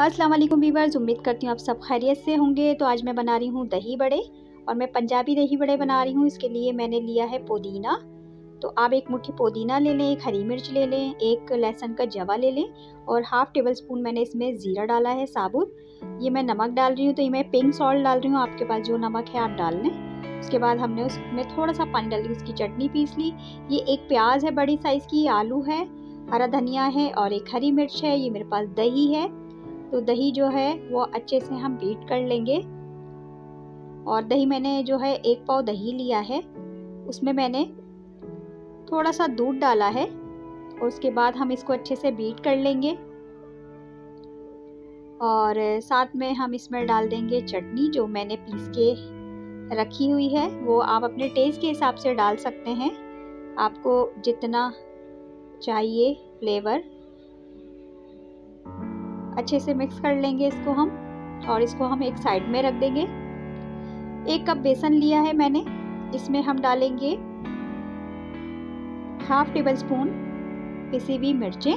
अस्सलाम वालेकुम वीवर्स, उम्मीद करती हूँ आप सब खैरियत से होंगे। तो आज मैं बना रही हूँ दही बड़े और मैं पंजाबी दही बड़े बना रही हूँ। इसके लिए मैंने लिया है पुदीना। तो आप एक मुट्ठी पुदीना ले लें, एक हरी मिर्च ले लें, एक लहसुन का जवा ले लें और हाफ़ टेबल स्पून मैंने इसमें ज़ीरा डाला है साबुत। ये मैं नमक डाल रही हूँ तो ये मैं पिंक सॉल्ट डाल रही हूँ। आपके पास जो नमक है, आप डाल लें। उसके बाद हमने उसमें थोड़ा सा पानी डाल के उसकी चटनी पीस ली। ये एक प्याज है बड़ी साइज़ की, आलू है, हरा धनिया है और एक हरी मिर्च है। ये मेरे पास दही है। तो दही जो है, वो अच्छे से हम बीट कर लेंगे। और दही मैंने जो है, एक पाव दही लिया है। उसमें मैंने थोड़ा सा दूध डाला है और उसके बाद हम इसको अच्छे से बीट कर लेंगे। और साथ में हम इसमें डाल देंगे चटनी जो मैंने पीस के रखी हुई है। वो आप अपने टेस्ट के हिसाब से डाल सकते हैं। आपको जितना चाहिए फ्लेवर। अच्छे से मिक्स कर लेंगे इसको हम और इसको हम एक साइड में रख देंगे। एक कप बेसन लिया है मैंने, इसमें हम डालेंगे हाफ़ टेबल स्पून पिसी हुई मिर्चें,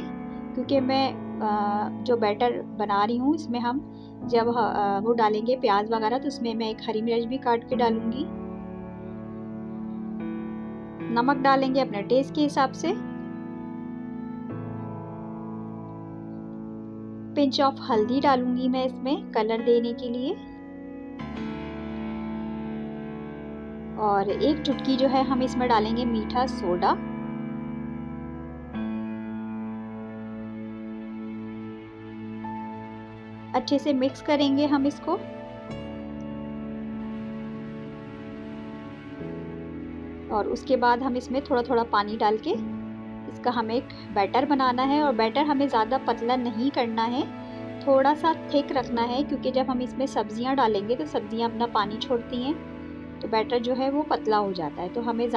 क्योंकि मैं जो बैटर बना रही हूँ, इसमें हम जब वो डालेंगे प्याज वगैरह तो उसमें मैं एक हरी मिर्च भी काट के डालूँगी। नमक डालेंगे अपने टेस्ट के हिसाब से। पिंच ऑफ़ हल्दी डालूँगी मैं इसमें कलर देने के लिए। और एक चुटकी जो है हम इसमें डालेंगे मीठा सोडा। अच्छे से मिक्स करेंगे हम इसको। और उसके बाद हम इसमें थोड़ा थोड़ा पानी डाल के इसका हमें एक बैटर बनाना है और बैटर हमें ज़्यादा पतला नहीं करना है। थोड़ा सा थिक रखना है क्योंकि जब हम इसमें सब्ज़ियाँ डालेंगे तो सब्ज़ियाँ अपना पानी छोड़ती हैं तो बैटर जो है वो पतला हो जाता है। तो हमें